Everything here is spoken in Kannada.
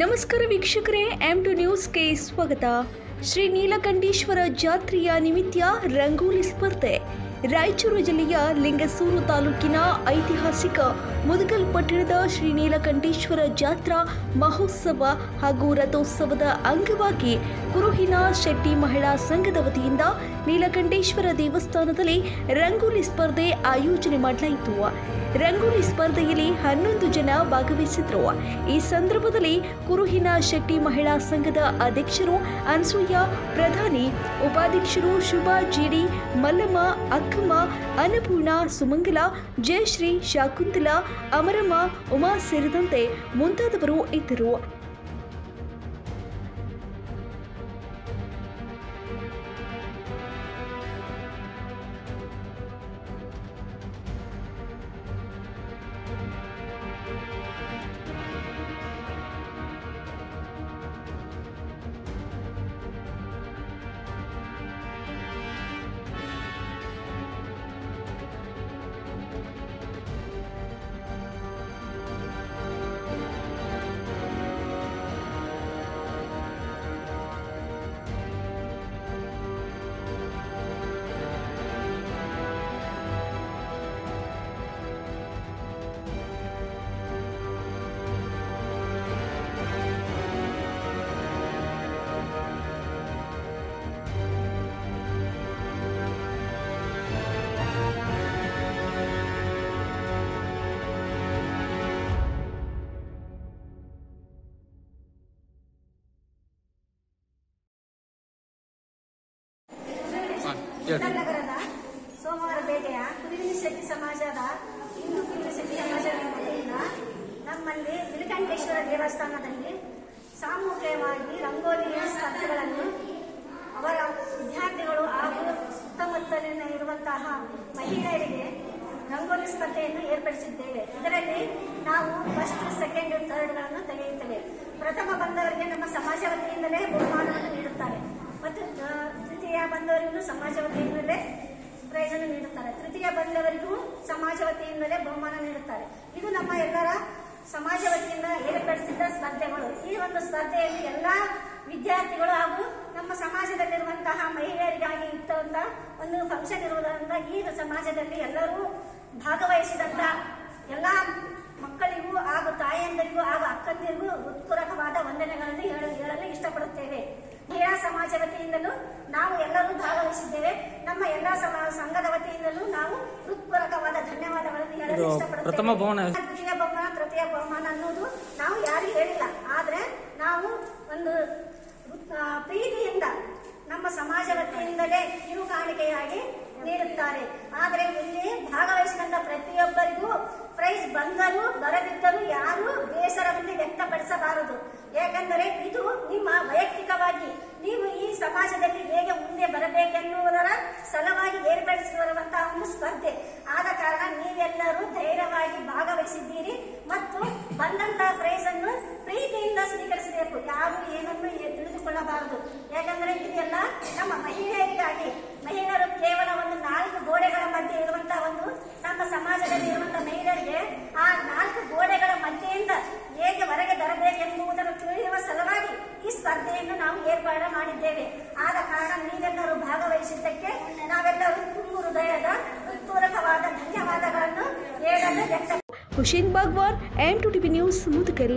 ನಮಸ್ಕಾರ ವೀಕ್ಷಕರೇ ಎಂ ಟು ನ್ಯೂಸ್ಗೆ ಸ್ವಾಗತ. ಶ್ರೀ ನೀಲಕಂಠೇಶ್ವರ ಜಾತ್ರೆಯ ನಿಮಿತ್ತ ರಂಗೋಲಿ ಸ್ಪರ್ಧೆ. ರಾಯಚೂರು ಜಿಲ್ಲೆಯ ಲಿಂಗಸೂರು ತಾಲೂಕಿನ ಐತಿಹಾಸಿಕ ಮುದಗಲ್ ಪಟ್ಟಣದ ಶ್ರೀ ನೀಲಕಂಠೇಶ್ವರ ಜಾತ್ರಾ ಮಹೋತ್ಸವ ಹಾಗೂ ರಥೋತ್ಸವದ ಅಂಗವಾಗಿ ಕುರುಹಿನ ಶೆಟ್ಟಿ ಮಹಿಳಾ ಸಂಘದ ವತಿಯಿಂದ ನೀಲಕಂಠೇಶ್ವರ ದೇವಸ್ಥಾನದಲ್ಲಿ ರಂಗೋಲಿ ಸ್ಪರ್ಧೆ ಆಯೋಜನೆ ಮಾಡಲಾಯಿತು. ರಂಗೋಲಿ ಸ್ಪರ್ಧೆಯಲ್ಲಿ ಹನ್ನೊಂದು ಜನ ಭಾಗವಹಿಸಿದ್ರು. ಈ ಸಂದರ್ಭದಲ್ಲಿ ಕುರುಹಿನ ಶೆಟ್ಟಿ ಮಹಿಳಾ ಸಂಘದ ಅಧ್ಯಕ್ಷರು ಅನ್ಸೂಯ, ಪ್ರಧಾನಿ, ಉಪಾಧ್ಯಕ್ಷರು ಶುಭಾ, ಜಿಡಿ, ಮಲ್ಲಮ್ಮ, ಅಕ್ಕಮ್ಮ, ಅನ್ನಪೂರ್ಣ, ಸುಮಂಗಲ, ಜಯಶ್ರೀ, ಶಾಕುಂತಲಾ, ಅಮರಮ್ಮ, ಉಮಾ ಸೇರಿದಂತೆ ಮುಂತಾದವರು ಇದ್ದರು. ನಗರದ ಸೋಮವಾರ ಬೇಟೆಯ ಕುರಿವಿನ ಸಮಾಜದ ಹಿಂದೂ ಕುರಿವಿನ ಶೆಟ್ಟಿ ಸಮಾಜದ ನಮ್ಮಲ್ಲಿ ನೀಲಕಂಠೇಶ್ವರ ದೇವಸ್ಥಾನದಲ್ಲಿ ಸಾಮೂಹಿಕವಾಗಿ ರಂಗೋಲಿಯ ಸ್ಪರ್ಧೆಗಳನ್ನು ಅವರ ವಿದ್ಯಾರ್ಥಿಗಳು ಹಾಗೂ ಸುತ್ತಮುತ್ತಲಿನ ಇರುವಂತಹ ಮಹಿಳೆಯರಿಗೆ ರಂಗೋಲಿ ಸ್ಪರ್ಧೆಯನ್ನು ಏರ್ಪಡಿಸಿದ್ದೇವೆ. ಇದರಲ್ಲಿ ನಾವು ಫಸ್ಟ್ ಸೆಕೆಂಡ್ ಥರ್ಡ್ಗಳನ್ನು ತೆಗೆಯುತ್ತೇವೆ. ಪ್ರಥಮ ಬಂದವರಿಗೆ ನಮ್ಮ ಸಮಾಜ ವತಿಯಿಂದಲೇ ತೃತೀಯ ಬಂದವರಿಗೂ ಸಮಾಜ ವತಿಯಿಂದಲೇ ಬಹುಮಾನ ನೀಡುತ್ತಾರೆ. ಇದು ನಮ್ಮ ಎಲ್ಲರ ಸಮಾಜ ವತಿಯಿಂದ ಏರ್ಪಡಿಸಿದ್ದ ಸ್ಪರ್ಧೆಗಳು. ಈ ಒಂದು ಸ್ಪರ್ಧೆಯಲ್ಲಿ ಎಲ್ಲಾ ವಿದ್ಯಾರ್ಥಿಗಳು ಹಾಗೂ ನಮ್ಮ ಸಮಾಜದಲ್ಲಿರುವಂತಹ ಮಹಿಳೆಯರಿಗಾಗಿ ಇಟ್ಟಂತ ಒಂದು ಫಂಕ್ಷನ್ ಇರುವುದರಿಂದ ಈ ಸಮಾಜದಲ್ಲಿ ಎಲ್ಲರೂ ಭಾಗವಹಿಸಿದಂತ ಎಲ್ಲಾ ಮಕ್ಕಳಿಗೂ ಹಾಗೂ ತಾಯಂದರಿಗೂ ಹಾಗೂ ಅಕ್ಕಂದಿರಿಗೂ ಉತ್ಪೂರಕವಾದ ವಂದನೆಗಳನ್ನು ಹೇಳ- ಹೇಳಲು ಇಷ್ಟಪಡುತ್ತೇವೆ. ಮಹಿಳಾ ಸಮಾಜ ವತಿಯಿಂದಲೂ ನಾವು ಎಲ್ಲರೂ ಭಾಗವಹಿಸಿದ್ದೇವೆ. ನಮ್ಮ ಎಲ್ಲಾ ಸಂಘದ ವತಿಯಿಂದಲೂ ನಾವು ಪ್ರಥಮ ಬಹುಮಾನ ದ್ವಿತೀಯ ಬಹುಮಾನ ತೃತೀಯ ಬಹುಮಾನ ಅನ್ನೋದು ನಾವು ಯಾರಿಗೂ ಹೇಳಿಲ್ಲ. ಆದ್ರೆ ನಾವು ಒಂದು ಪ್ರೀತಿಯಿಂದ ನಮ್ಮ ಸಮಾಜ ವತಿಯಿಂದಲೇ ಕಿರು ಕಾಣಿಕೆಯಾಗಿ ನೀಡುತ್ತಾರೆ. ಆದರೆ ಇಲ್ಲಿ ಭಾಗವಹಿಸಿದಂತ ಪ್ರತಿಯೊಬ್ಬರಿಗೂ ಪ್ರೈಸ್ ಬಂದರೂ, ಬರದಿದ್ದರೂ ಯಾರು ಬೇಸರವನ್ನು ವ್ಯಕ್ತಪಡಿಸಬಾರದು. ಯಾಕಂದರೆ ಇದು ನಿಮ್ಮ ವೈಯಕ್ತಿಕವಾಗಿ ನೀವು ಈ ಸಮಾಜದಲ್ಲಿ ಹೇಗೆ ಮುಂದೆ ಬರಬೇಕೆನ್ನುವುದರ ಸಲುವಾಗಿ ಏರ್ಪಡಿಸಿರುವಂತಹ ಒಂದು ಸ್ಪರ್ಧೆ. ಧೈರ್ಯವಾಗಿ ಭಾಗವಹಿಸಿದ್ದೀರಿ ಮತ್ತು ಬಂದಂತ ಪ್ರೈಸ್ ಅನ್ನು ಪ್ರೀತಿಯಿಂದ ಸ್ವೀಕರಿಸಬೇಕು. ಯಾರು ಏನನ್ನು ತಿಳಿದುಕೊಳ್ಳಬಾರದು. ಯಾಕಂದ್ರೆ ಇದೆಲ್ಲ ನಮ್ಮ ಮಹಿಳೆಯರಿಗಾಗಿ, ಮಹಿಳೆಯರು ಕೇವಲ ಒಂದು ನಾಲ್ಕು ಗೋಡೆಗಳ ಮಧ್ಯೆ ಇರುವಂತ ಒಂದು ನಮ್ಮ ಸಮಾಜದಲ್ಲಿ ಇರುವಂತಹ ಮಹಿಳೆಯರಿಗೆ ಆ ನಾಲ್ಕು ಗೋಡೆಗಳ ಮಧ್ಯೆಯಿಂದ ಹೇಗೆ ಹೊರಗೆ ಬರಬೇಕೆಂಬುದನ್ನು ತಿಳಿಯುವ ಸಲುವಾಗಿ ಈ ಸ್ಪರ್ಧೆಯನ್ನು ನಾವು ಏರ್ಪಾಡು ಮಾಡಿದ್ದೇವೆ. ಆದ ಕಾರಣ ನೀವೆಲ್ಲರೂ ಭಾಗವಹಿಸಿದ್ದಕ್ಕೆ Hussain Bagwar M two T V news Mudkal